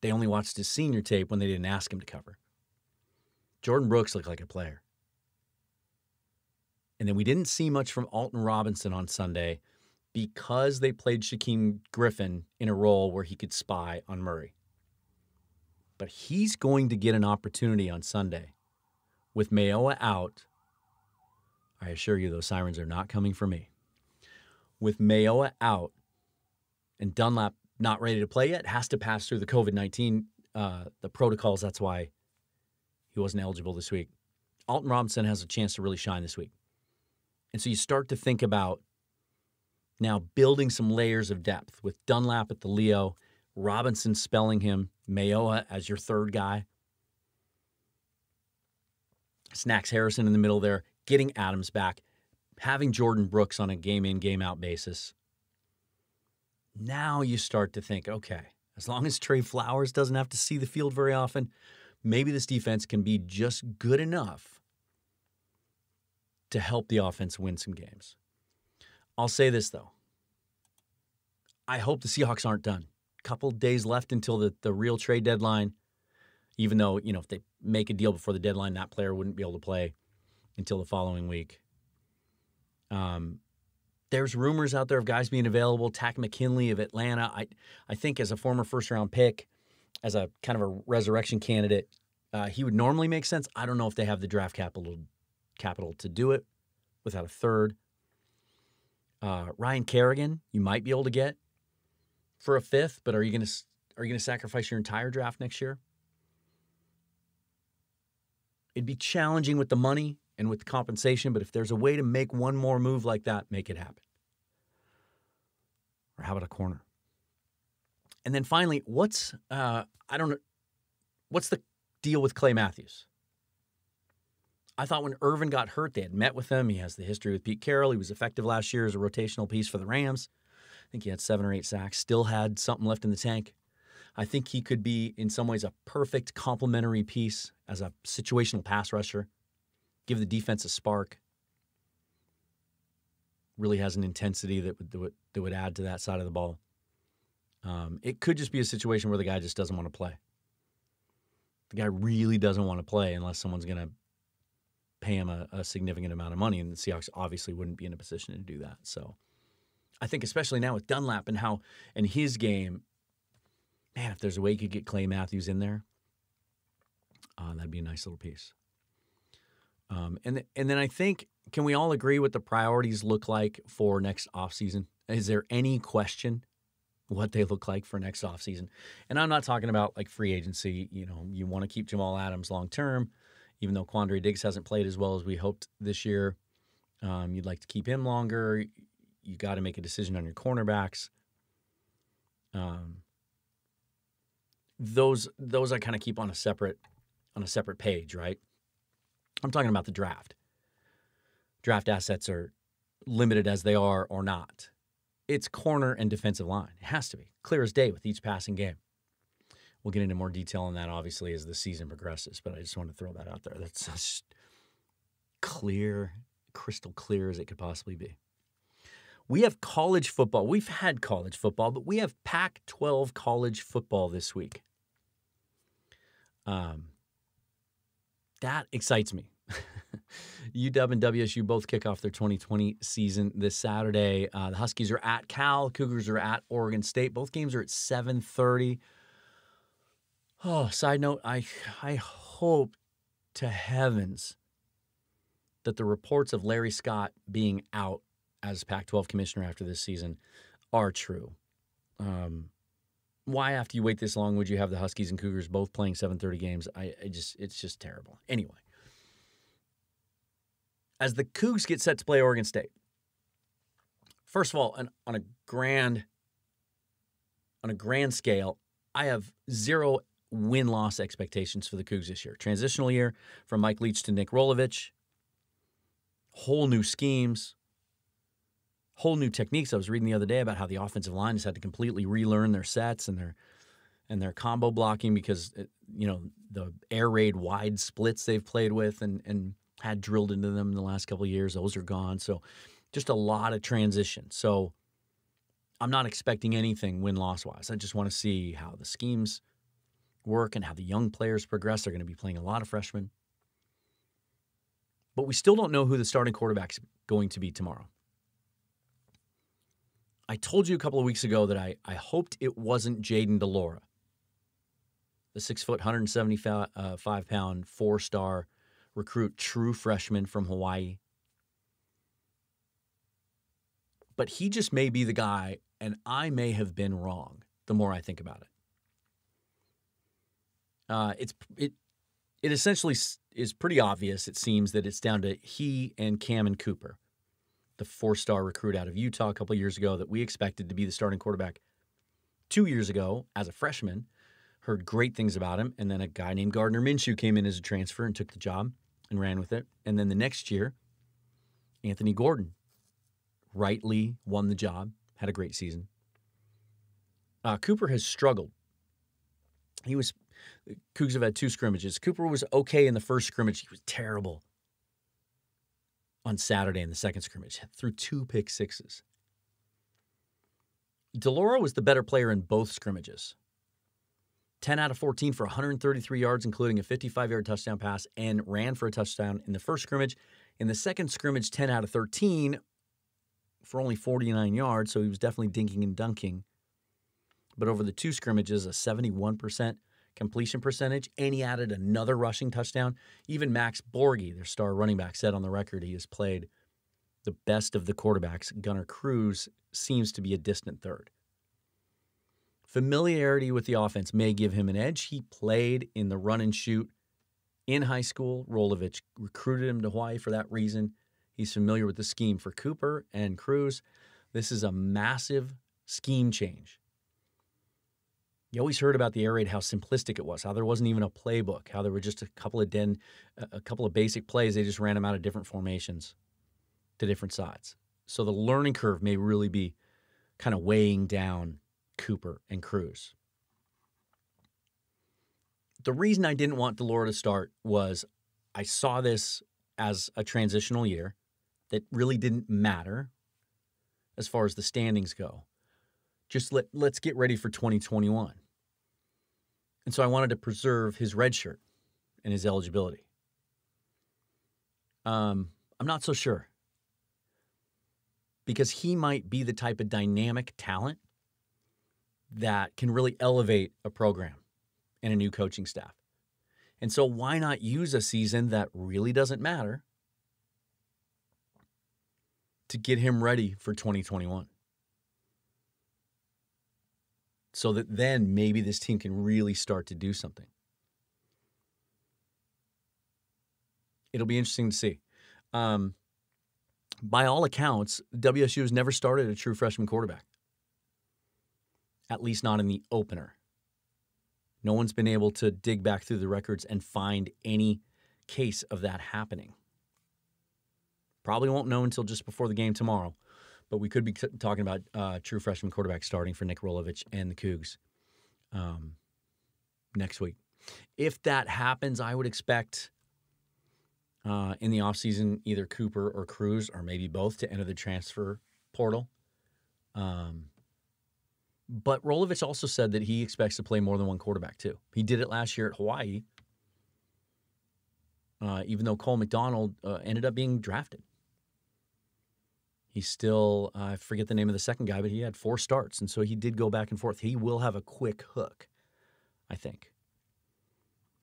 They only watched his senior tape when they didn't ask him to cover. Jordyn Brooks looked like a player. And then we didn't see much from Alton Robinson on Sunday because they played Shaquem Griffin in a role where he could spy on Murray. But he's going to get an opportunity on Sunday. With Mayowa out, I assure you those sirens are not coming for me. With Mayowa out and Dunlap not ready to play yet, has to pass through the COVID 19 uh, the protocols. That's why he wasn't eligible this week. Alton Robinson has a chance to really shine this week. And so you start to think about now building some layers of depth with Dunlap at the Leo, Robinson spelling him, Mayowa as your third guy, Snacks Harrison in the middle there, getting Adams back, having Jordyn Brooks on a game in, game out basis. Now you start to think, okay, as long as Trey Flowers doesn't have to see the field very often, maybe this defense can be just good enough to help the offense win some games. I'll say this though. I hope the Seahawks aren't done. Couple days left until the, the real trade deadline. Even though, you know, if they make a deal before the deadline, that player wouldn't be able to play until the following week. Um, there's rumors out there of guys being available. Takk McKinley of Atlanta. I I think as a former first round pick, as a kind of a resurrection candidate, uh, he would normally make sense. I don't know if they have the draft capital capital to do it without a third. Uh, Ryan Kerrigan, you might be able to get for a fifth, but are you going to are you going to sacrifice your entire draft next year? It'd be challenging with the money and with compensation, but if there's a way to make one more move like that, make it happen. Or how about a corner? And then finally, what's uh, I don't know, what's the deal with Clay Matthews? I thought when Irvin got hurt, they had met with him. He has the history with Pete Carroll. He was effective last year as a rotational piece for the Rams. I think he had seven or eight sacks, still had something left in the tank. I think he could be, in some ways, a perfect complementary piece as a situational pass rusher, give the defense a spark. Really has an intensity that would, that would, that would add to that side of the ball. Um, it could just be a situation where the guy just doesn't want to play. The guy really doesn't want to play unless someone's going to pay him a, a significant amount of money, and the Seahawks obviously wouldn't be in a position to do that. So I think especially now with Dunlap and how and his game, man, if there's a way you could get Clay Matthews in there, uh, that'd be a nice little piece. Um, and and then I think can we all agree what the priorities look like for next offseason? Is there any question what they look like for next offseason? And I'm not talking about like free agency. You know, you want to keep Jamal Adams long term, even though Quandre Diggs hasn't played as well as we hoped this year. Um, you'd like to keep him longer. You got to make a decision on your cornerbacks. Um, those those I kind of keep on a separate on a separate page, right? I'm talking about the draft. Draft assets are limited as they are or not. It's corner and defensive line. It has to be clear as day with each passing game. We'll get into more detail on that obviously as the season progresses, but I just want to throw that out there. That's as clear, crystal clear as it could possibly be. We have college football. We've had college football, but we have Pac 12 college football this week. Um, that excites me. *laughs* UW and WSU both kick off their 2020 season this Saturday. Uh, the Huskies are at Cal. Cougars are at Oregon State. Both games are at 7:30. Oh, side note, I I hope to heavens that the reports of Larry Scott being out as Pac-12 commissioner after this season are true. Um, why, after you wait this long, would you have the Huskies and Cougars both playing 7:30 games? I, I just, it's just terrible. Anyway, as the Cougs get set to play Oregon State, first of all, on, on a grand, on a grand scale, I have zero win-loss expectations for the Cougs this year. Transitional year from Mike Leach to Nick Rolovich. Whole new schemes, whole new techniques. I was reading the other day about how the offensive line has had to completely relearn their sets and their and their combo blocking because it, you know the air raid wide splits they've played with and and had drilled into them in the last couple of years. Those are gone. So just a lot of transition. So I'm not expecting anything win loss wise. I just want to see how the schemes work and how the young players progress. They're going to be playing a lot of freshmen. But we still don't know who the starting quarterback's going to be tomorrow. I told you a couple of weeks ago that I, I hoped it wasn't Jayden de Laura, the six foot, 175 uh, five pound, four star recruit, true freshmen from Hawaii. But he just may be the guy, and I may have been wrong the more I think about it. Uh, it's it it essentially is pretty obvious. It seems that it's down to he and Cammon Cooper, the four-star recruit out of Utah a couple years ago that we expected to be the starting quarterback two years ago as a freshman. Heard great things about him, and then a guy named Gardner Minshew came in as a transfer and took the job and ran with it. And then the next year, Anthony Gordon rightly won the job, had a great season. Uh, Cooper has struggled. He was Cougs have had two scrimmages. Cooper was okay in the first scrimmage. He was terrible on Saturday in the second scrimmage. Threw two pick sixes. de Laura was the better player in both scrimmages. 10 out of 14 for 133 yards, including a 55 yard touchdown pass, and ran for a touchdown in the first scrimmage. In the second scrimmage, 10 out of 13 for only 49 yards, so he was definitely dinking and dunking. But over the two scrimmages, a 71% completion percentage, and he added another rushing touchdown. Even Max Borghi, their star running back, said on the record he has played the best of the quarterbacks. Gunner Cruz seems to be a distant third. Familiarity with the offense may give him an edge. He played in the run and shoot in high school. Rolovich recruited him to Hawaii for that reason. He's familiar with the scheme for Cooper and Cruz. This is a massive scheme change. You always heard about the air raid, how simplistic it was, how there wasn't even a playbook, how there were just a couple of den, a couple of basic plays. They just ran them out of different formations to different sides. So the learning curve may really be kind of weighing down Cooper and Cruz. The reason I didn't want de Laura to start was I saw this as a transitional year that really didn't matter as far as the standings go. Just let, let's get ready for 2021. And so I wanted to preserve his red shirt and his eligibility. Um, I'm not so sure because he might be the type of dynamic talent that can really elevate a program and a new coaching staff. And so, why not use a season that really doesn't matter to get him ready for 2021. So that then maybe this team can really start to do something. It'll be interesting to see. Um, by all accounts, WSU has never started a true freshman quarterback, at least not in the opener. No one's been able to dig back through the records and find any case of that happening. Probably won't know until just before the game tomorrow, but we could be t- talking about uh, true freshman quarterback starting for Nick Rolovich and the Cougs um, next week. If that happens, I would expect uh, in the offseason either Cooper or Cruz, or maybe both, to enter the transfer portal. Um, but Rolovich also said that he expects to play more than one quarterback too. He did it last year at Hawaii, uh, even though Cole McDonald uh, ended up being drafted. He still, uh, I forget the name of the second guy, but he had four starts, and so he did go back and forth. He will have a quick hook, I think.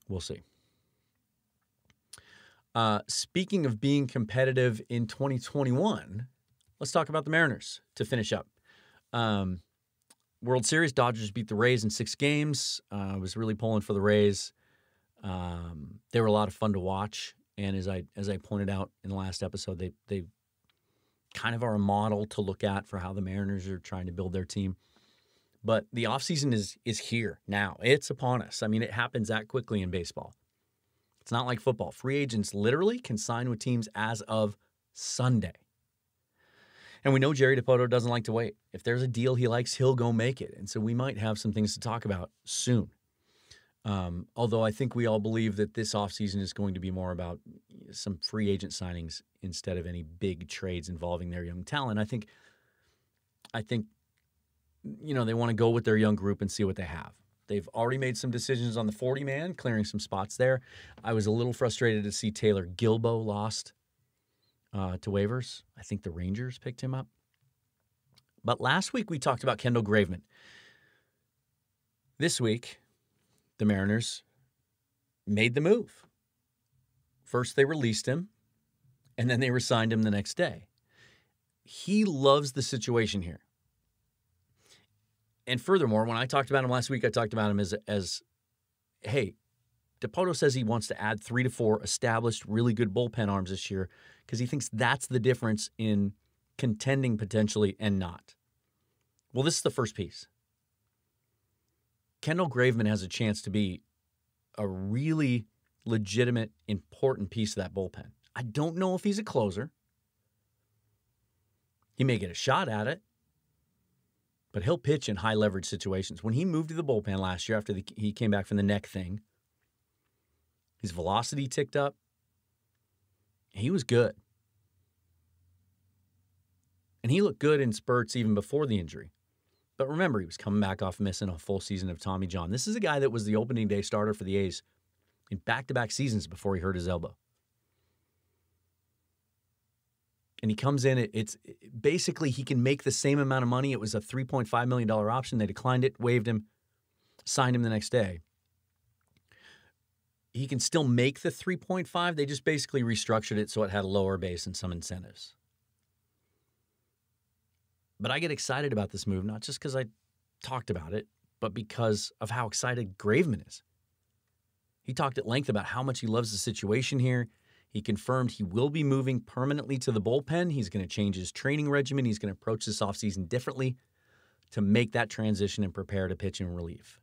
We'll see. Uh, speaking of being competitive in 2021, let's talk about the Mariners to finish up. Um, World Series, Dodgers beat the Rays in six games. Uh, I was really pulling for the Rays. Um, they were a lot of fun to watch, and as I as I pointed out in the last episode, they they kind of are a model to look at for how the Mariners are trying to build their team. But the offseason is is here now. It's upon us. I mean, it happens that quickly in baseball. It's not like football. Free agents literally can sign with teams as of Sunday. And we know Jerry Dipoto doesn't like to wait. If there's a deal he likes, he'll go make it. And so we might have some things to talk about soon. Um, although I think we all believe that this offseason is going to be more about some free agent signings instead of any big trades involving their young talent. I think I think you know, they want to go with their young group and see what they have. They've already made some decisions on the 40 man, clearing some spots there. I was a little frustrated to see Taylor Guilbeau lost uh, to waivers. I think the Rangers picked him up. But last week we talked about Kendall Graveman. This week, the Mariners made the move. First, they released him, and then they resigned him the next day. He loves the situation here. And furthermore, when I talked about him last week, I talked about him as as hey, Dipoto says he wants to add three to four established, really good bullpen arms this year because he thinks that's the difference in contending potentially and not. Well, this is the first piece. Kendall Graveman has a chance to be a really legitimate, important piece of that bullpen. I don't know if he's a closer. He may get a shot at it, but he'll pitch in high leverage situations. When he moved to the bullpen last year after the, he came back from the neck thing, his velocity ticked up. He was good. And he looked good in spurts even before the injury. But remember, he was coming back off missing a full season of Tommy John. This is a guy that was the opening day starter for the A's in back to back seasons before he hurt his elbow. And he comes in, it, it's basically he can make the same amount of money. It was a $3.5 million option. They declined it, waived him, signed him the next day. He can still make the 3.5. They just basically restructured it so it had a lower base and some incentives. But I get excited about this move, not just because I talked about it, but because of how excited Graveman is. He talked at length about how much he loves the situation here. He confirmed he will be moving permanently to the bullpen. He's going to change his training regimen. He's going to approach this offseason differently to make that transition and prepare to pitch in relief.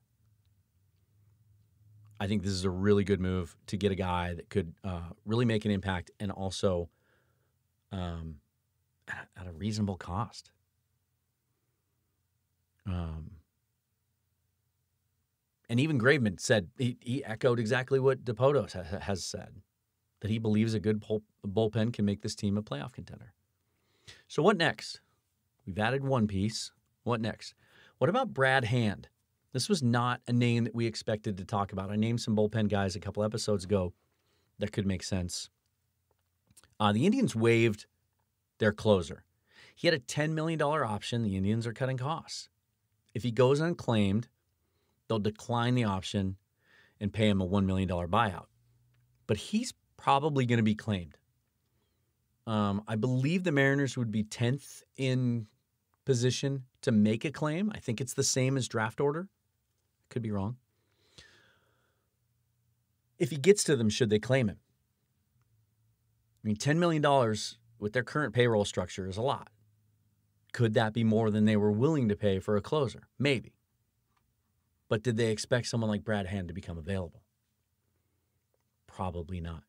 I think this is a really good move to get a guy that could uh, really make an impact and also um, at, a reasonable cost. Um, and even Graveman said he, he echoed exactly what Dipoto ha- has said that he believes a good bull, bullpen can make this team a playoff contender. So what next? We've added one piece. What next? What about Brad Hand? This was not a name that we expected to talk about. I named some bullpen guys a couple episodes ago that could make sense. Uh, the Indians waived their closer. He had a $10 million option. The Indians are cutting costs. If he goes unclaimed, they'll decline the option and pay him a $1 million buyout. But he's probably going to be claimed. Um, I believe the Mariners would be 10th in position to make a claim. I think it's the same as draft order. Could be wrong. If he gets to them, should they claim him? I mean, $10 million with their current payroll structure is a lot. Could that be more than they were willing to pay for a closer? Maybe. But did they expect someone like Brad Hand to become available? Probably not.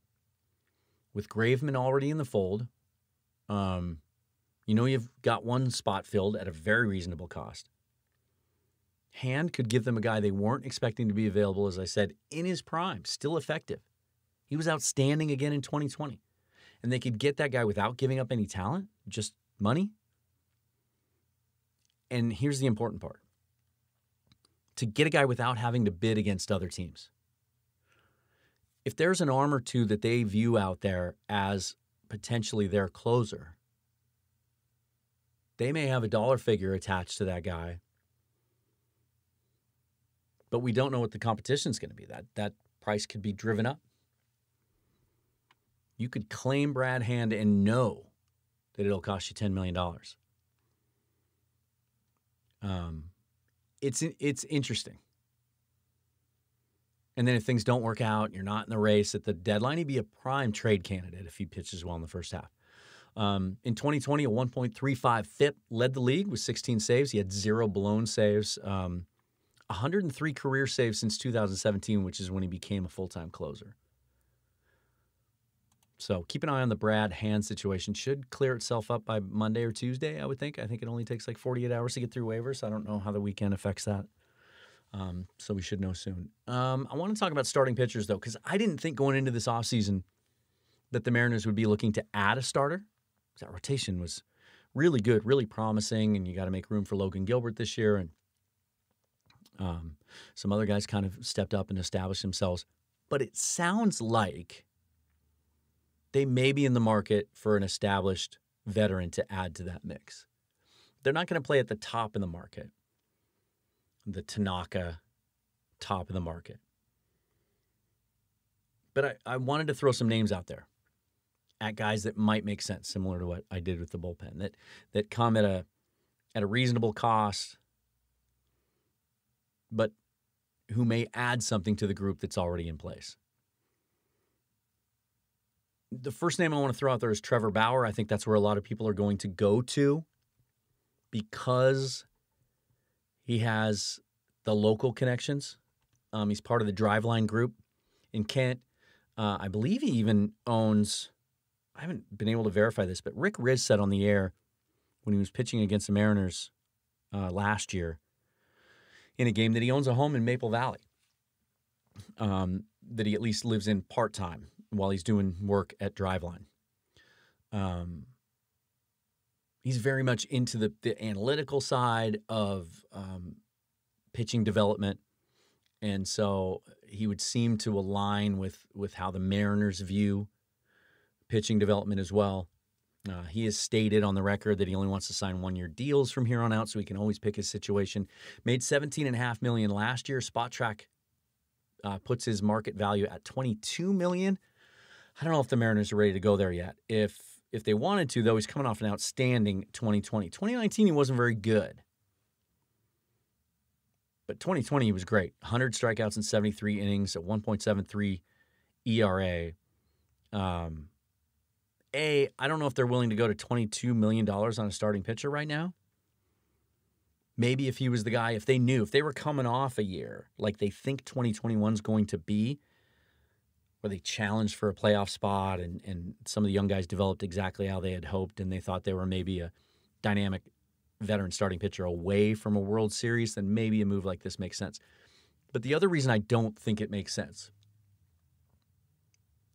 With Graveman already in the fold, um, you know you've got one spot filled at a very reasonable cost. Hand could give them a guy they weren't expecting to be available, as I said, in his prime, still effective. He was outstanding again in 2020. And they could get that guy without giving up any talent, just money. And here's the important part to get a guy without having to bid against other teams. If there's an arm or two that they view out there as potentially their closer, they may have a dollar figure attached to that guy. But we don't know what the competition is going to be. That that price could be driven up. You could claim Brad Hand and know that it'll cost you $10 million. Um, it's it's interesting. And then if things don't work out, you're not in the race at the deadline, he'd be a prime trade candidate if he pitches well in the first half. Um, in 2020, a 1.35 FIP led the league with 16 saves. He had zero blown saves, um, 103 career saves since 2017, which is when he became a full time closer. So keep an eye on the Brad Hand situation. Should clear itself up by Monday or Tuesday, I would think. I think it only takes like 48 hours to get through waivers. I don't know how the weekend affects that. Um, so we should know soon. Um, I want to talk about starting pitchers, though, because I didn't think going into this offseason that the Mariners would be looking to add a starter. That rotation was really good, really promising, and you got to make room for Logan Gilbert this year. And um, some other guys kind of stepped up and established themselves. But it sounds like they may be in the market for an established veteran to add to that mix. They're not going to play at the top of the market, the Tanaka top of the market. But I, I wanted to throw some names out there at guys that might make sense, similar to what I did with the bullpen, that that come at a at a reasonable cost, but who may add something to the group that's already in place the first name I want to throw out there is Trevor Bauer. I think that's where a lot of people are going to go to because he has the local connections. Um, he's part of the Driveline group in Kent. Uh, I believe he even owns, I haven't been able to verify this, but Rick Rizzs said on the air when he was pitching against the Mariners uh, last year in a game that he owns a home in Maple Valley, um, that he at least lives in part time while he's doing work at Driveline. Um, he's very much into the, the analytical side of um, pitching development. And so he would seem to align with, with how the Mariners view pitching development as well. Uh, he has stated on the record that he only wants to sign one year deals from here on out so he can always pick his situation. Made 17 and a half million last year. Spotrac uh, puts his market value at 22 million. I don't know if the Mariners are ready to go there yet. If if they wanted to, though, he's coming off an outstanding 2020. 2019, he wasn't very good. But 2020, he was great. 100 strikeouts in 73 innings at 1.73 ERA. Um, a, I don't know if they're willing to go to $22 million on a starting pitcher right now. Maybe if he was the guy, if they knew, if they were coming off a year like they think 2021 is going to be, where they challenged for a playoff spot and, and some of the young guys developed exactly how they had hoped and they thought they were maybe a dynamic veteran starting pitcher away from a World Series, then maybe a move like this makes sense. But the other reason I don't think it makes sense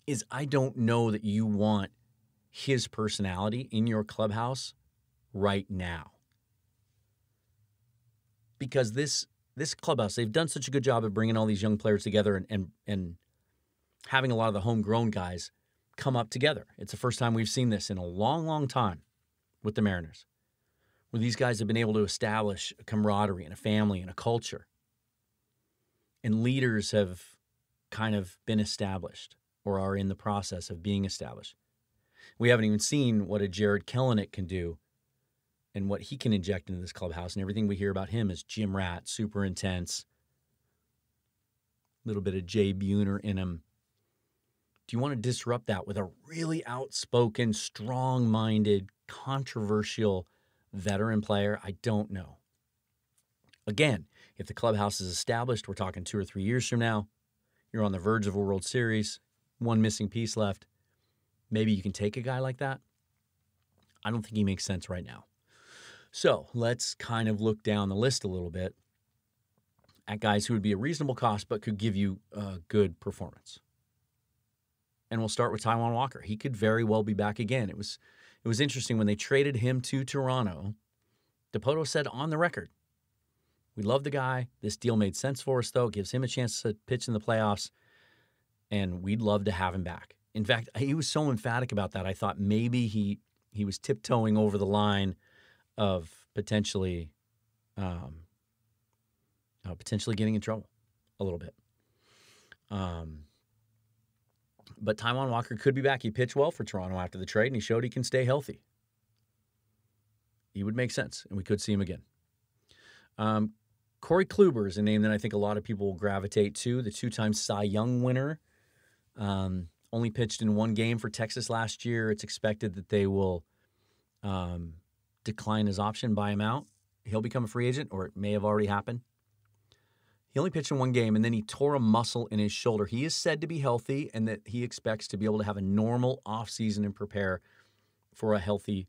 is I don't know that you want his personality in your clubhouse right now. Because this this clubhouse, they've done such a good job of bringing all these young players together and and, and having a lot of the homegrown guys come up together. It's the first time we've seen this in a long, long time with the Mariners, where these guys have been able to establish a camaraderie and a family and a culture. And leaders have kind of been established or are in the process of being established. We haven't even seen what a Jarred Kelenic can do and what he can inject into this clubhouse. And everything we hear about him is Gym Rat, super intense, a little bit of Jay Buhner in him. Do you want to disrupt that with a really outspoken, strong minded, controversial veteran player? I don't know. Again, if the clubhouse is established, we're talking two or three years from now, you're on the verge of a World Series, one missing piece left. Maybe you can take a guy like that. I don't think he makes sense right now. So let's kind of look down the list a little bit at guys who would be a reasonable cost but could give you a good performance. And we'll start with Taijuan Walker. He could very well be back again. It was it was interesting when they traded him to Toronto. Dipoto said on the record, "We love the guy. This deal made sense for us, though. It Gives him a chance to pitch in the playoffs, and we'd love to have him back." In fact, he was so emphatic about that. I thought maybe he he was tiptoeing over the line of potentially um, uh, potentially getting in trouble a little bit. Um, but Taijuan Walker could be back. He pitched well for Toronto after the trade, and he showed he can stay healthy. He would make sense, and we could see him again. Um, Corey Kluber is a name that I think a lot of people will gravitate to. The two-time Cy Young winner, um, only pitched in one game for Texas last year. It's expected that they will um, decline his option, buy him out. He'll become a free agent, or it may have already happened. He only pitched in one game and then he tore a muscle in his shoulder. He is said to be healthy and that he expects to be able to have a normal offseason and prepare for a healthy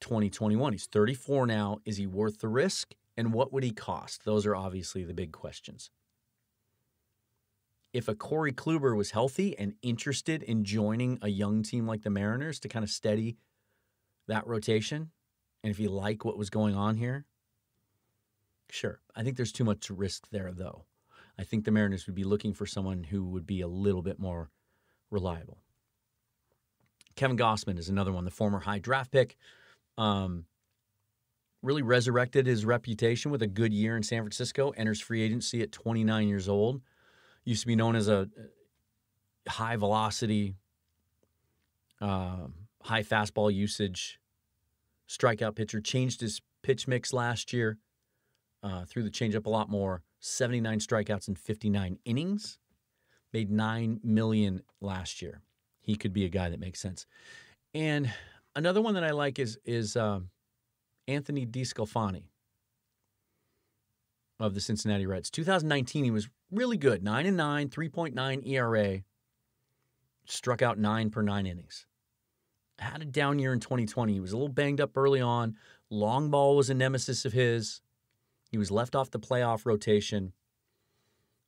2021. He's 34 now. Is he worth the risk? And what would he cost? Those are obviously the big questions. If a Corey Kluber was healthy and interested in joining a young team like the Mariners to kind of steady that rotation, and if you like what was going on here, Sure. I think there's too much risk there, though. I think the Mariners would be looking for someone who would be a little bit more reliable. Kevin Gausman is another one, the former high draft pick. Um, really resurrected his reputation with a good year in San Francisco. Enters free agency at 29 years old. Used to be known as a high velocity, um, high fastball usage strikeout pitcher. Changed his pitch mix last year uh, threw the changeup a lot more. 79 strikeouts in 59 innings. Made nine million last year. He could be a guy that makes sense. And another one that I like is is um, Anthony DeSclafani of the Cincinnati Reds. 2019, he was really good. Nine and nine, 3.9 ERA. Struck out nine per nine innings. Had a down year in 2020. He was a little banged up early on. Long ball was a nemesis of his. He was left off the playoff rotation.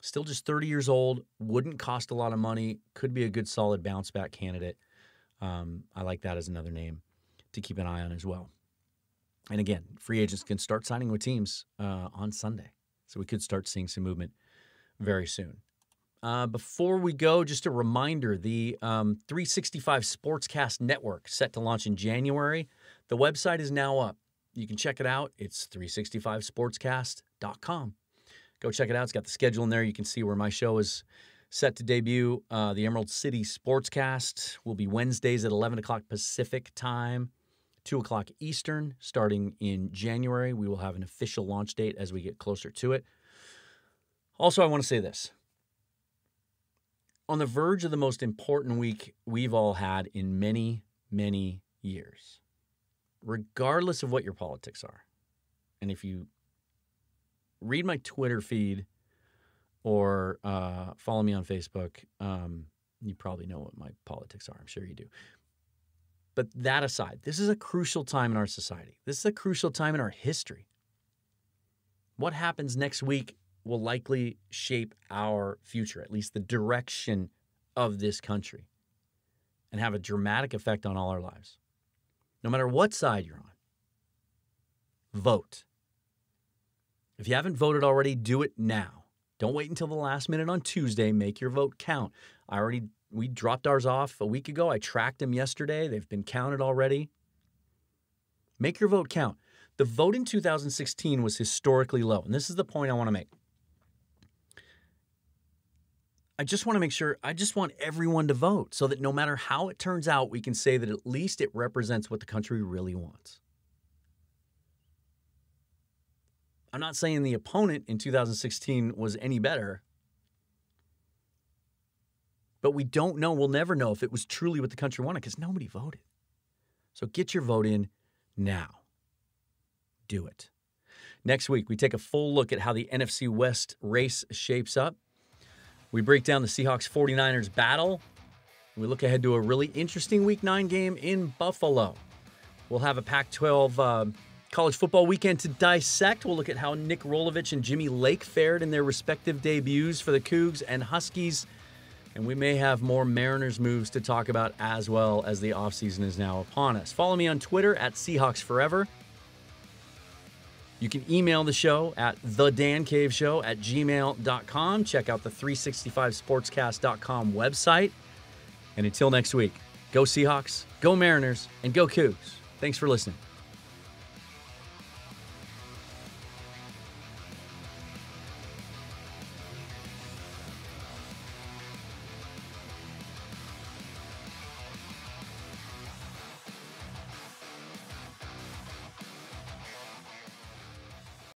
Still just 30 years old, wouldn't cost a lot of money, could be a good solid bounce back candidate. Um, I like that as another name to keep an eye on as well. And again, free agents can start signing with teams uh, on Sunday. So we could start seeing some movement very soon. Uh, before we go, just a reminder the um, 365 Sportscast Network set to launch in January. The website is now up. You can check it out. It's 365sportscast.com. Go check it out. It's got the schedule in there. You can see where my show is set to debut. Uh, the Emerald City Sportscast will be Wednesdays at 11 o'clock Pacific time, 2 o'clock Eastern, starting in January. We will have an official launch date as we get closer to it. Also, I want to say this. On the verge of the most important week we've all had in many, many years regardless of what your politics are. And if you read my Twitter feed or uh, follow me on Facebook, um, you probably know what my politics are. I'm sure you do. But that aside, this is a crucial time in our society. This is a crucial time in our history. What happens next week will likely shape our future, at least the direction of this country, and have a dramatic effect on all our lives no matter what side you're on. Vote. If you haven't voted already, do it now. Don't wait until the last minute on Tuesday. Make your vote count. I already we dropped ours off a week ago. I tracked them yesterday. They've been counted already. Make your vote count. The vote in 2016 was historically low, and this is the point I want to make. I just want to make sure, I just want everyone to vote so that no matter how it turns out, we can say that at least it represents what the country really wants. I'm not saying the opponent in 2016 was any better, but we don't know, we'll never know if it was truly what the country wanted because nobody voted. So get your vote in now. Do it. Next week, we take a full look at how the NFC West race shapes up. We break down the Seahawks 49ers battle. We look ahead to a really interesting week nine game in Buffalo. We'll have a Pac 12 uh, college football weekend to dissect. We'll look at how Nick Rolovich and Jimmy Lake fared in their respective debuts for the Cougs and Huskies. And we may have more Mariners moves to talk about as well as the offseason is now upon us. Follow me on Twitter at Seahawks Forever. You can email the show at the Dan Cave Show at gmail.com. Check out the 365sportscast.com website. And until next week, go Seahawks, go Mariners, and go Cougs. Thanks for listening.